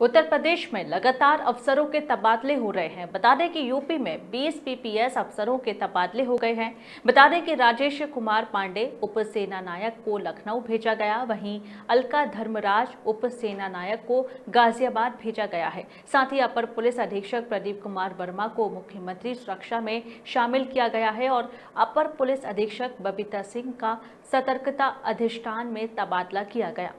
उत्तर प्रदेश में लगातार अफसरों के तबादले हो रहे हैं। बता दें कि यूपी में 20 पीपीएस अफसरों के तबादले हो गए हैं। बता दें कि राजेश कुमार पांडे उप सेना नायक को लखनऊ भेजा गया। वहीं अलका धर्मराज उप सेना नायक को गाजियाबाद भेजा गया है। साथ ही अपर पुलिस अधीक्षक प्रदीप कुमार वर्मा को मुख्यमंत्री सुरक्षा में शामिल किया गया है और अपर पुलिस अधीक्षक बबीता सिंह का सतर्कता अधिष्ठान में तबादला किया गया।